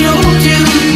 you